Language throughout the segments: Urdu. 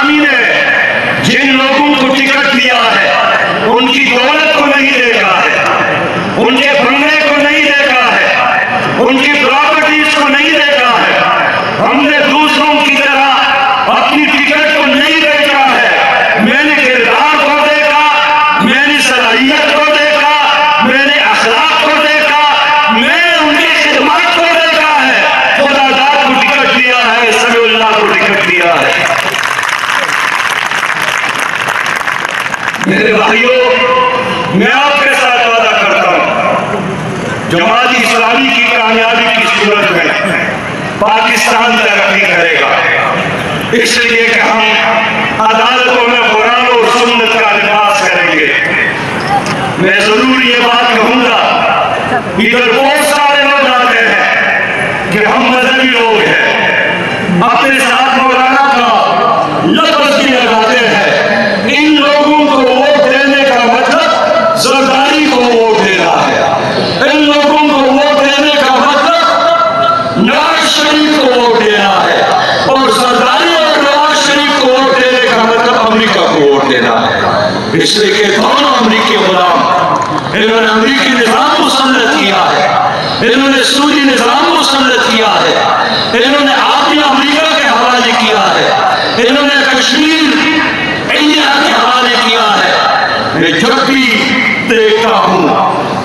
اسلامی نے جن لوگوں کو ٹکٹ دیا ہے، ان کی دولت کو نہیں دے گا ان کے بنگلے کو نہیں دیکھا ہے ان کی پراپرٹیز کو نہیں دیکھا ہے ہم نے دوسروں کی طرح اپنی ٹکٹ کو نہیں دیکھا ہے میں نے کردار کو دیکھا میں نے صلاحیت کو دیکھا میں نے اخلاق کو دیکھا میں نے ان کی خدمات کو دیکھا ہے خدا دار کو ٹکٹ دیا ہے سمی اللہ کو ٹکٹ دیا ہے میرے میں آپ کے ساتھ وعدہ کرتا ہوں۔ جماعت اسلامی کی کامیابی کی صورت میں پاکستان ترقی کرے گا۔ اس لیے کہ ہم عدالتوں میں قرآن اور سنت کا لباس کریں گے۔ میں ضرور یہ بات کہوں گا، ادھر بہت سارے لوگ آتے ہیں کہ ہم مذہبی لوگ ہیں، اپنے ساتھ مولانا کا لفظ بھی لگاتے ہیں ان لوگوں کو ووٹ دینے کا مطلب زرداری کو ووٹ دینا ہے ان لوگوں کو ووٹ دینے کا مطلب نواز شریف کو ووٹ دینا ہے اور زرداری اور نواز شریف کو ووٹ دینے کا مطلب امریکہ کو ووٹ دینا ہے اس لیے کہ دونوں امریکی غلام، انہوں نے امریکی نظام کو مسلط کیا ہے۔ انہوں نے سعودی نظام کو مسلط کیا ہے۔ انہوں نے آپی امریکہ کے حوالے کیا ہے۔ انہوں نے کشمیر انڈیا کے حوالے کیا ہے میں جب بھی دیکھتا ہوں۔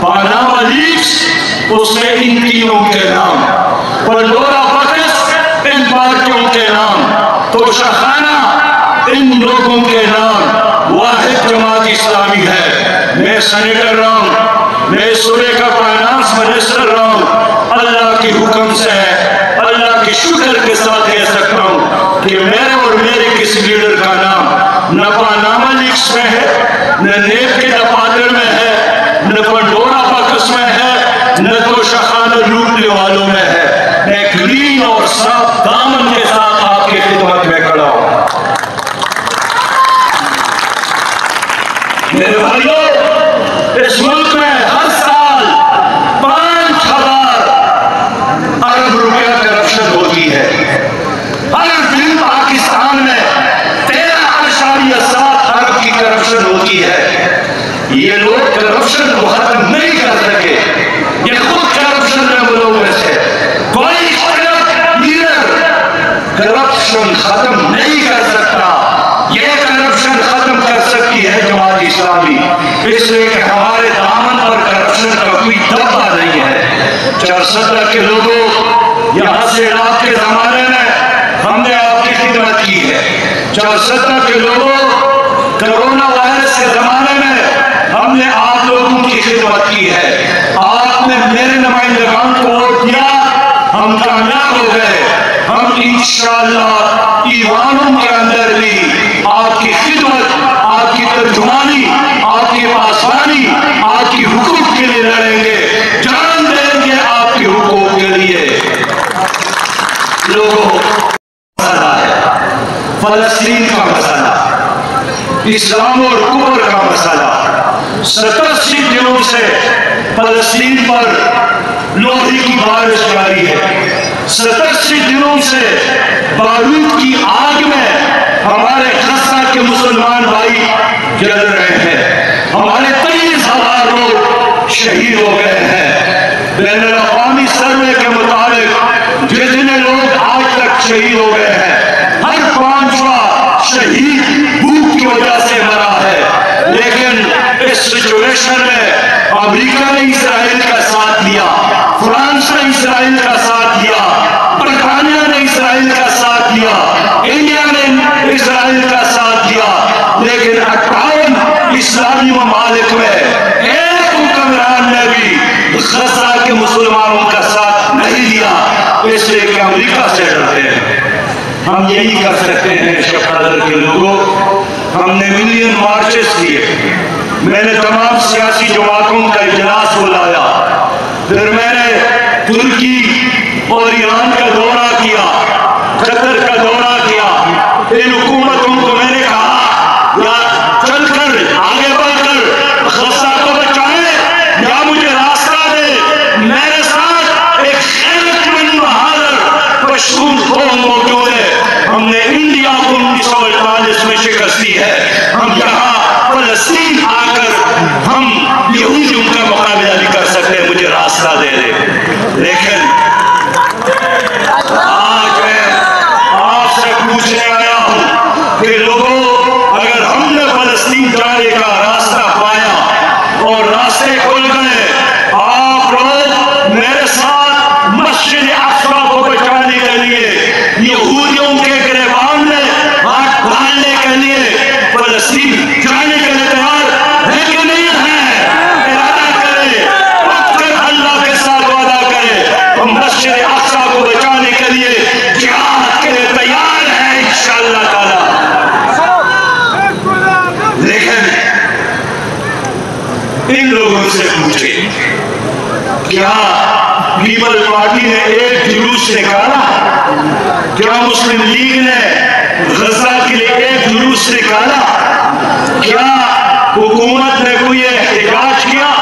پاناما لیکس اس میں ان تینوں کے نام۔ پنڈورا بکس ان پارٹیوں کے نام۔ تو شخانہ ان لوگوں کے نام۔ واحد جماعت اسلامی ہے۔ میں سینیٹر رہا ہوں۔ میں صوبے کا فائنانس منسٹر رہا ہوں۔ اللہ کے حکم سے ہے۔ اللہ کے شکر کے ساتھ کہہ سکتا ہوں کہ میرے اور میرے کسی لیڈر کا نام نہ پاناما لیکس میں ہے، نہ نیب کے دفاتر میں ہے، نہ پنڈورا بکس میں ہے، نہ تو شخانہ لوٹنے والوں میں ہے۔ میں گرین اور صاف دامن کے ساتھ آپ کے خدمت میں کھڑا ہوں۔ میرے بھائیوں اس ملک میں ہر سال پانچ ہزار ارب روپے کرپشن ہوتی ہے ہر دن پاکستان میں تیرہ اشاریہ سات ارب کی کرپشن ہوتی ہے یہ لوگ کرپشن کو ختم نہیں کر سکے یہ خود کرپشن میں ملوث ہے کوئی لیڈر کرپشن ختم نہیں کر سکتا یہ کرپشن ختم کر سکتی ہے جماعت اسلامی اس لیے کہ ہمارے دامن پر کرپشن کا کوئی دبا نہیں ہے چار ستر کے لوگوں یہاں سے آپ کے زمانے میں ہم نے آپ کی خدمت کی ہے چار ستر کے لوگوں کرونا وائرس کے زمانے میں ہم نے آپ لوگوں کی ہے۔ آپ نے میرے نمائندگان کو ووٹ دیا ہم کامیاب ہو گئے۔ ہم انشاءاللہ ایوانوں کے اندر بھی آپ کی خدمت، آپ کی ترجمانی، آپ کی پاسبانی آپ کی حقوق کے لیے لڑیں گے۔ جان دیں گے آپ کے حقوق کے لیے۔ لوگوں فلسطین کا مسئلہ، اسلام اور کفر کا مسئلہ۔ ستر سی دنوں سے فلسطین پر لوہے کی بارش جاری ہے۔ ستر سی دنوں سے بارود کی آگ میں ہمارے خستہ کے مسلمان بھائی جل رہے ہیں۔ ہمارے تیئیس ہزار لوگ شہید ہو گئے ہیں۔ بین الاقوامی سروے کے مطابق جتنے لوگ آج تک شہید ہو گئے ہیں ہر پانچواں شہید بھوک کی وجہ سے مرا ہے لیکن اس سچویشن میں امریکہ نے اسرائیل کا ساتھ دیا فرانس نے اسرائیل کا ساتھ دیا برطانیہ نے اسرائیل کا ساتھ دیا انڈیا نے اسرائیل کا ساتھ دیا لیکن اٹھاون اسلامی ممالک میں ایک حکمران نے بھی غزہ کے مسلمانوں کا ساتھ نہیں دیا اس لیے کہ امریکہ سے ڈرتے ہیں۔ ہم یہی کر سکتے ہیں شب قدر کے لوگوں، ہم نے ملین مارچز کیے۔ میں نے تمام سیاسی جماعتوں کا اجلاس بلایا۔ پھر میں نے ترکی اور ایران کا دورہ کیا، قطر کا دورہ کیا۔ ان حکومتوں کو میں نے کہا، یا چل کر، آگے بڑھ کر غزہ کو بچائیں، یا مجھے راستہ دے میرے ساتھ ایک خیلت من بہادر پشتون قوم موجود ہے۔ ہم نے انڈیا کو انیس سو اڑتالیس میں شکست دی ہے۔ ہم کہا فلسطین ان لوگوں سے پوچھے، کیا پیپل پارٹی نے ایک جلوس نکالا؟ کیا مسلم لیگ نے غزہ کے لیے ایک جلوس نکالا؟ کیا حکومت نے کوئی احتجاج کیا؟